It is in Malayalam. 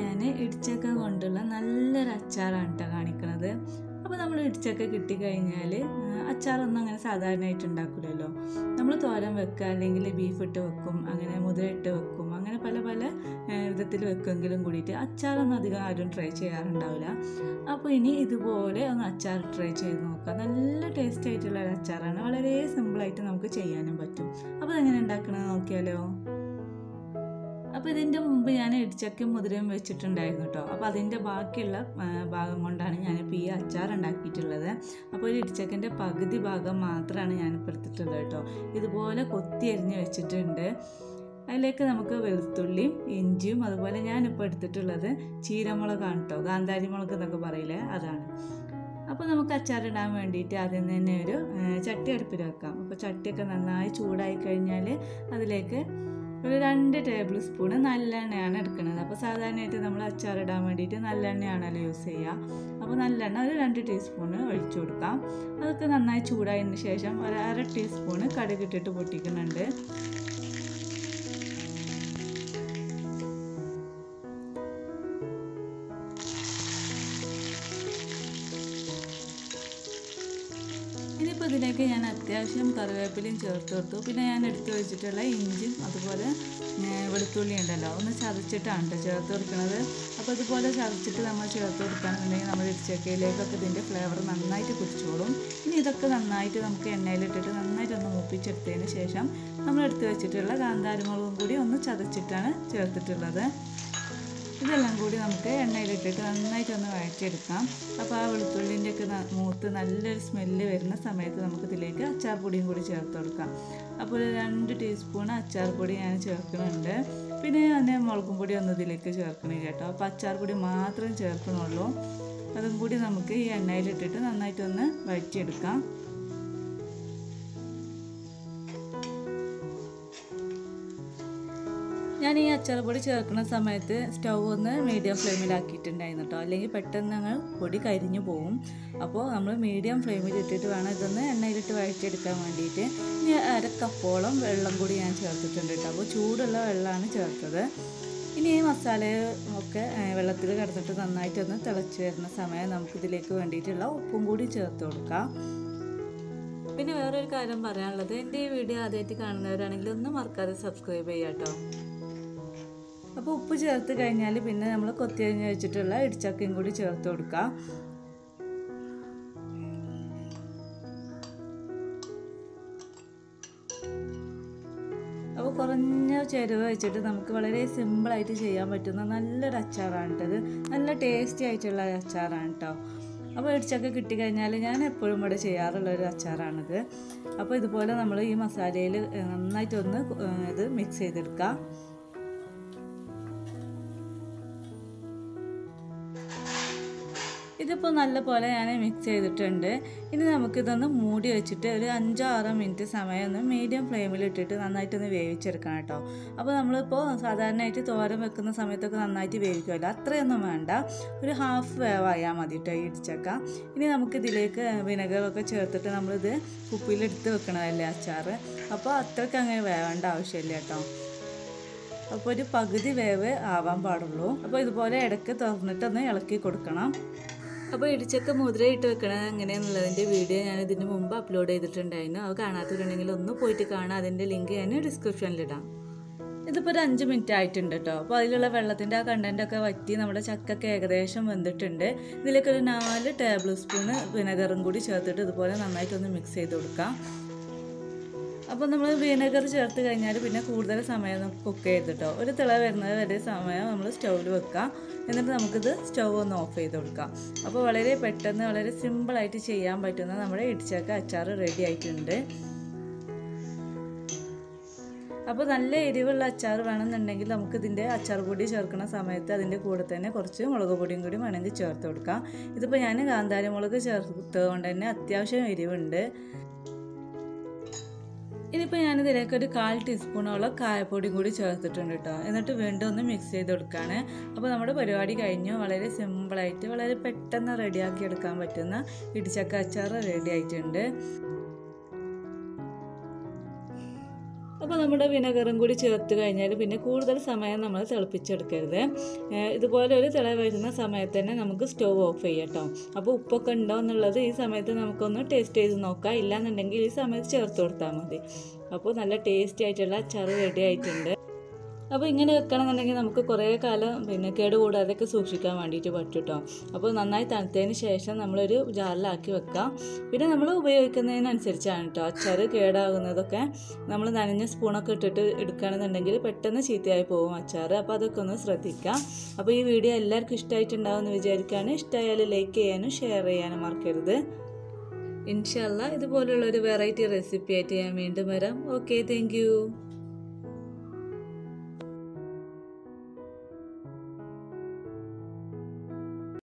ഞാൻ ഇടിച്ചക്ക കൊണ്ടുള്ള നല്ലൊരു അച്ചാറാണ് കേട്ടോ കാണിക്കുന്നത് അപ്പോൾ നമ്മൾ ഇടിച്ചക്ക കിട്ടിക്കഴിഞ്ഞാൽ അച്ചാറൊന്നും അങ്ങനെ സാധാരണയായിട്ട് ഉണ്ടാക്കില്ലല്ലോ നമ്മൾ തോരൻ വെക്കുക അല്ലെങ്കിൽ ബീഫ് ഇട്ട് വെക്കും അങ്ങനെ മുതിര ഇട്ട് വെക്കും അങ്ങനെ പല പല വിധത്തിൽ വെക്കുമെങ്കിലും കൂടിയിട്ട് അച്ചാറൊന്നും അധികം ആരും ട്രൈ ചെയ്യാറുണ്ടാവില്ല അപ്പോൾ ഇനി ഇതുപോലെ ഒന്ന് അച്ചാർ ട്രൈ ചെയ്ത് നോക്കാം. നല്ല ടേസ്റ്റ് ആയിട്ടുള്ള ഒരു അച്ചാറാണ്. വളരെ സിമ്പിളായിട്ട് നമുക്ക് ചെയ്യാനും പറ്റും. അപ്പോൾ അതെങ്ങനെ ഉണ്ടാക്കണമെന്ന് നോക്കിയാലോ? അപ്പോൾ ഇതിന്റെ മുമ്പ് ഞാൻ ഇടിച്ചക്കയും മുതിരയും വെച്ചിട്ടുണ്ടായിരുന്നു കേട്ടോ അപ്പോൾ അതിന്റെ ബാക്കിയുള്ള ഭാഗം കൊണ്ടാണ് ഞാനിപ്പോൾ ഈ അച്ചാർ ഉണ്ടാക്കിയിട്ടുള്ളത്. അപ്പോൾ ഒരു ഇടിച്ചക്കന്റെ പകുതി ഭാഗം മാത്രമാണ് ഞാനിപ്പോൾ എടുത്തിട്ടുള്ളത് കേട്ടോ ഇതുപോലെ കൊത്തി അരിഞ്ഞ് വെച്ചിട്ടുണ്ട്. അതിലേക്ക് നമുക്ക് വെളുത്തുള്ളിയും ഇഞ്ചിയും അതുപോലെ ഞാനിപ്പോൾ എടുത്തിട്ടുള്ളത് ചീരമുളകാണ് കേട്ടോ ഗാന്ധാരി മുളക് എന്നൊക്കെ പറയില്ലേ അതാണ്. അപ്പോൾ നമുക്ക് അച്ചാറിടാൻ വേണ്ടിയിട്ട് ആദ്യം തന്നെ ഒരു ചട്ടി അടുപ്പിൽ വെക്കാം. അപ്പോൾ ചട്ടിയൊക്കെ നന്നായി ചൂടായി കഴിഞ്ഞാൽ അതിലേക്ക് ഒരു രണ്ട് ടേബിൾ സ്പൂൺ നല്ലെണ്ണയാണ് എടുക്കുന്നത്. അപ്പോൾ സാധാരണയായിട്ട് നമ്മൾ അച്ചാറിടാൻ വേണ്ടിയിട്ട് നല്ലെണ്ണയാണല്ലോ യൂസ് ചെയ്യുക. അപ്പോൾ നല്ലെണ്ണ ഒരു രണ്ട് ടീസ്പൂൺ ഒഴിച്ചു കൊടുക്കാം. അതൊക്കെ നന്നായി ചൂടായതിന് ശേഷം ഒരു അര ടീസ്പൂൺ കടുകിട്ടിട്ട് പൊട്ടിക്കുന്നുണ്ട്. ഇനിയിപ്പോൾ ഇതിലേക്ക് ഞാൻ അത്യാവശ്യം കറിവേപ്പിലയും ചേർത്ത് കൊടുത്തു. പിന്നെ ഞാൻ എടുത്തു വെച്ചിട്ടുള്ള ഇഞ്ചിയും അതുപോലെ വെളുത്തുള്ളി ഉണ്ടല്ലോ ഒന്ന് ചതച്ചിട്ടാണ് ചേർത്ത് കൊടുക്കുന്നത് അപ്പോൾ ഇതുപോലെ ചതച്ചിട്ട് നമ്മൾ ചേർത്ത് കൊടുക്കുകയാണെന്നുണ്ടെങ്കിൽ നമ്മൾ ഇടിച്ചക്കയിലേക്കൊക്കെ ഇതിന്റെ ഫ്ലേവർ നന്നായിട്ട് കുടിച്ചോളും. ഇനി ഇതൊക്കെ നന്നായിട്ട് നമുക്ക് എണ്ണയിലിട്ടിട്ട് നന്നായിട്ട് ഒന്ന് മൂപ്പിച്ചെടുത്തതിന് ശേഷം നമ്മൾ എടുത്തു വെച്ചിട്ടുള്ള കാന്താരിമുളകും കൂടി ഒന്ന് ചതച്ചിട്ടാണ് ചേർത്തിട്ടുള്ളത്. ഇതെല്ലാം കൂടി നമുക്ക് എണ്ണയിലിട്ടിട്ട് നന്നായിട്ട് ഒന്ന് വഴറ്റിയെടുക്കാം. അപ്പോൾ ആ വെളുത്തുള്ളിന്റെ ഒക്കെ മൂത്ത് നല്ലൊരു സ്മെല്ല് വരുന്ന സമയത്ത് നമുക്ക് ഇതിലേക്ക് അച്ചാർ പൊടിയും കൂടി ചേർത്ത് കൊടുക്കാം. അപ്പോൾ രണ്ട് ടീസ്പൂൺ അച്ചാർ പൊടി ഞാൻ ചേർക്കുന്നുണ്ട്. പിന്നെ ഞാൻ മുളകും പൊടി ഒന്നും ഇതിലേക്ക് ചേർക്കണില്ല കേട്ടോ. അപ്പോൾ അച്ചാർ പൊടി മാത്രം ചേർക്കണുള്ളൂ. അതും കൂടി നമുക്ക് ഈ എണ്ണയിലിട്ടിട്ട് നന്നായിട്ടൊന്ന് വഴറ്റിയെടുക്കാം. ഞാൻ ഈ അച്ചാറപ്പൊടി ചേർക്കുന്ന സമയത്ത് സ്റ്റൗ ഒന്ന് മീഡിയം ഫ്ലെയിമിലാക്കിയിട്ടുണ്ടായിരുന്നു കേട്ടോ അല്ലെങ്കിൽ പെട്ടെന്ന് ഞങ്ങൾ പൊടി കരിഞ്ഞു പോകും അപ്പോൾ നമ്മൾ മീഡിയം ഫ്ലെയിമിൽ ഇട്ടിട്ട് വേണം ഇതൊന്ന് എണ്ണയിലിട്ട് വഴറ്റിയെടുക്കാൻ വേണ്ടിയിട്ട്. ഇനി അര കപ്പോളം വെള്ളം കൂടി ഞാൻ ചേർത്തിട്ടുണ്ട് കേട്ടോ അപ്പോൾ ചൂടുള്ള വെള്ളമാണ് ചേർത്തത്. ഇനി ഈ മസാല ഒക്കെ വെള്ളത്തിൽ കിടന്നിട്ട് നന്നായിട്ടൊന്ന് തിളച്ച് വരുന്ന സമയം നമുക്കിതിലേക്ക് വേണ്ടിയിട്ടുള്ള ഉപ്പും കൂടി ചേർത്ത് കൊടുക്കാം. പിന്നെ വേറൊരു കാര്യം പറയാനുള്ളത് എന്റെ ഈ വീഡിയോ ആദ്യമായിട്ട് കാണുന്നവരാണെങ്കിൽ ഒന്നും മറക്കാതെ സബ്സ്ക്രൈബ് ചെയ്യാം കേട്ടോ അപ്പോൾ ഉപ്പ് ചേർത്ത് കഴിഞ്ഞാൽ പിന്നെ നമ്മൾ കൊത്തിയരിഞ്ഞ് വെച്ചിട്ടുള്ള ഇടിച്ചക്കയും കൂടി ചേർത്ത് കൊടുക്കാം. അപ്പോൾ കുറഞ്ഞ ചേരുവ വെച്ചിട്ട് നമുക്ക് വളരെ സിമ്പിളായിട്ട് ചെയ്യാൻ പറ്റുന്ന നല്ലൊരു അച്ചാറാണ് കേട്ടത് നല്ല ടേസ്റ്റി ആയിട്ടുള്ള അച്ചാറാണ് കേട്ടോ. അപ്പോൾ ഇടിച്ചൊക്കെ കിട്ടിക്കഴിഞ്ഞാൽ ഞാൻ എപ്പോഴും ഇവിടെ ചെയ്യാറുള്ള ഒരു അച്ചാറാണിത്. അപ്പോൾ ഇതുപോലെ നമ്മൾ ഈ മസാലയിൽ നന്നായിട്ടൊന്ന് ഇത് മിക്സ് ചെയ്തെടുക്കാം. ഇതിപ്പോൾ നല്ലപോലെ ഞാൻ മിക്സ് ചെയ്തിട്ടുണ്ട്. ഇനി നമുക്കിതൊന്ന് മൂടി വെച്ചിട്ട് ഒരു അഞ്ചോ ആറോ മിനിറ്റ് സമയം ഒന്ന് മീഡിയം ഫ്ലെയിമിൽ ഇട്ടിട്ട് നന്നായിട്ടൊന്ന് വേവിച്ചെടുക്കണം കേട്ടോ. അപ്പോൾ നമ്മളിപ്പോൾ സാധാരണയായിട്ട് തോരം വെക്കുന്ന സമയത്തൊക്കെ നന്നായിട്ട് വേവിക്കുമല്ലോ അത്രയൊന്നും വേണ്ട. ഒരു ഹാഫ് വേവായാൽ മതി കേട്ടോ ഈ ഇടിച്ചക്ക. ഇനി നമുക്കിതിലേക്ക് വിനഗറൊക്കെ ചേർത്തിട്ട് നമ്മളിത് കുപ്പിയിലെടുത്ത് വെക്കണമല്ലേ അച്ചാർ അപ്പോൾ അത്രയ്ക്ക് അങ്ങനെ വേവേണ്ട ആവശ്യമില്ല കേട്ടോ അപ്പോൾ ഒരു പകുതി വേവ് ആവാൻ പാടുള്ളൂ. അപ്പോൾ ഇതുപോലെ ഇടയ്ക്ക് തുറന്നിട്ടൊന്ന് ഇളക്കി കൊടുക്കണം. അപ്പോൾ ഇടിച്ചക്ക മുദ്ര ഇട്ട് വെക്കണത് എങ്ങനെയാണെന്നുള്ളതിന്റെ വീഡിയോ ഞാൻ ഇതിന് മുമ്പ് അപ്ലോഡ് ചെയ്തിട്ടുണ്ടായിരുന്നു. അത് കാണാത്തവരുണ്ടെങ്കിൽ ഒന്ന് പോയിട്ട് കാണാം. അതിന്റെ ലിങ്ക് ഞാൻ ഡിസ്ക്രിപ്ഷനിലിടാം ഇതിപ്പോൾ ഒരു അഞ്ച് മിനിറ്റ് ആയിട്ടുണ്ട് കേട്ടോ അപ്പോൾ അതിലുള്ള വെള്ളത്തിന്റെ ആ കണ്ടന്റൊക്കെ വറ്റി നമ്മുടെ ചക്കൊക്കെ ഏകദേശം വെന്തിട്ടുണ്ട്. ഇതിലേക്ക് ഒരു നാല് ടേബിൾ സ്പൂണ് വിനെഗറും കൂടി ചേർത്തിട്ട് ഇതുപോലെ നന്നായിട്ടൊന്ന് മിക്സ് ചെയ്ത് കൊടുക്കാം. അപ്പോൾ നമ്മൾ വിനെഗർ ചേർത്ത് കഴിഞ്ഞാൽ പിന്നെ കൂടുതൽ സമയം നമുക്ക് കുക്ക് ചെയ്തിട്ടോ. ഒരു തിള വരുന്നത് വരെ സമയം നമ്മൾ സ്റ്റൗവിൽ വെക്കുക എന്നിട്ട് നമുക്കിത് സ്റ്റൗ ഒന്ന് ഓഫ് ചെയ്ത് കൊടുക്കാം. അപ്പോൾ വളരെ പെട്ടെന്ന് വളരെ സിമ്പിളായിട്ട് ചെയ്യാൻ പറ്റുന്ന നമ്മുടെ ഇടിച്ചക്ക അച്ചാർ റെഡി ആയിട്ടുണ്ട്. അപ്പോൾ നല്ല എരിവുള്ള അച്ചാർ വേണമെന്നുണ്ടെങ്കിൽ നമുക്ക് ഇതിന്റെ അച്ചാർ പൊടി ചേർക്കുന്ന സമയത്ത് അതിന്റെ കൂടെ തന്നെ കുറച്ച് മുളക് പൊടിയും കൂടി വേണമെങ്കിൽ ചേർത്ത് കൊടുക്കാം. ഇതിപ്പോൾ ഞാൻ കാന്താരി മുളക് ചേർത്തത് കൊണ്ട് തന്നെ അത്യാവശ്യം എരിവുണ്ട്. ഇനിയിപ്പോൾ ഞാനിതിലേക്ക് ഒരു കാൽ ടീസ്പൂണോളം കായപ്പൊടിയും കൂടി ചേർത്തിട്ടുണ്ട് കേട്ടോ എന്നിട്ട് വീണ്ടും ഒന്ന് മിക്സ് ചെയ്ത് കൊടുക്കുകയാണ് അപ്പോൾ നമ്മുടെ പരിപാടി കഴിഞ്ഞു. വളരെ സിമ്പിളായിട്ട് വളരെ പെട്ടെന്ന് റെഡിയാക്കി എടുക്കാൻ പറ്റുന്ന ഇടിച്ചക്ക അച്ചാർ റെഡി ആയിട്ടുണ്ട്. അപ്പോൾ നമ്മുടെ വിനെഗറും കൂടി ചേർത്ത് കഴിഞ്ഞാൽ പിന്നെ കൂടുതൽ സമയം നമ്മൾ തിളപ്പിച്ചെടുക്കരുത്. ഇതുപോലെ ഒരു തിള വരുന്ന സമയത്ത് തന്നെ നമുക്ക് സ്റ്റവ് ഓഫ് ചെയ്യട്ടോ. അപ്പോൾ ഉപ്പൊക്കെ ഉണ്ടോ എന്നുള്ളത് ഈ സമയത്ത് നമുക്കൊന്ന് ടേസ്റ്റ് ചെയ്ത് നോക്കാം. ഇല്ലാന്നുണ്ടെങ്കിൽ ഈ സമയത്ത് ചേർത്ത് കൊടുത്താൽ മതി. അപ്പോൾ നല്ല ടേസ്റ്റി ആയിട്ടുള്ള അച്ചാർ റെഡി ആയിട്ടുണ്ട്. അപ്പോൾ ഇങ്ങനെ വെക്കണമെന്നുണ്ടെങ്കിൽ നമുക്ക് കുറേ കാലം പിന്നെ കേടുകൂടാതെയൊക്കെ സൂക്ഷിക്കാൻ വേണ്ടിയിട്ട് പറ്റും കേട്ടോ. അപ്പോൾ നന്നായി തണുത്തതിന് ശേഷം നമ്മളൊരു ജാറിലാക്കി വെക്കാം. പിന്നെ നമ്മൾ ഉപയോഗിക്കുന്നതിനനുസരിച്ചാണ് കേട്ടോ. അച്ചാർ കേടാകുന്നതൊക്കെ നമ്മൾ നനഞ്ഞ സ്പൂണൊക്കെ ഇട്ടിട്ട് എടുക്കുകയാണെന്നുണ്ടെങ്കിൽ പെട്ടെന്ന് ചീത്തയായി പോകും അച്ചാർ അപ്പോൾ അതൊക്കെ ഒന്ന് ശ്രദ്ധിക്കാം. അപ്പോൾ ഈ വീഡിയോ എല്ലാവർക്കും ഇഷ്ടമായിട്ടുണ്ടാവും എന്ന് വിചാരിക്കുകയാണ്. ഇഷ്ടമായാൽ ലൈക്ക് ചെയ്യാനും ഷെയർ ചെയ്യാനും മറക്കരുത്. ഇൻഷല്ല ഇതുപോലുള്ളൊരു വെറൈറ്റി റെസിപ്പി ആയിട്ട് ഞാൻ വീണ്ടും വരാം. Okay thank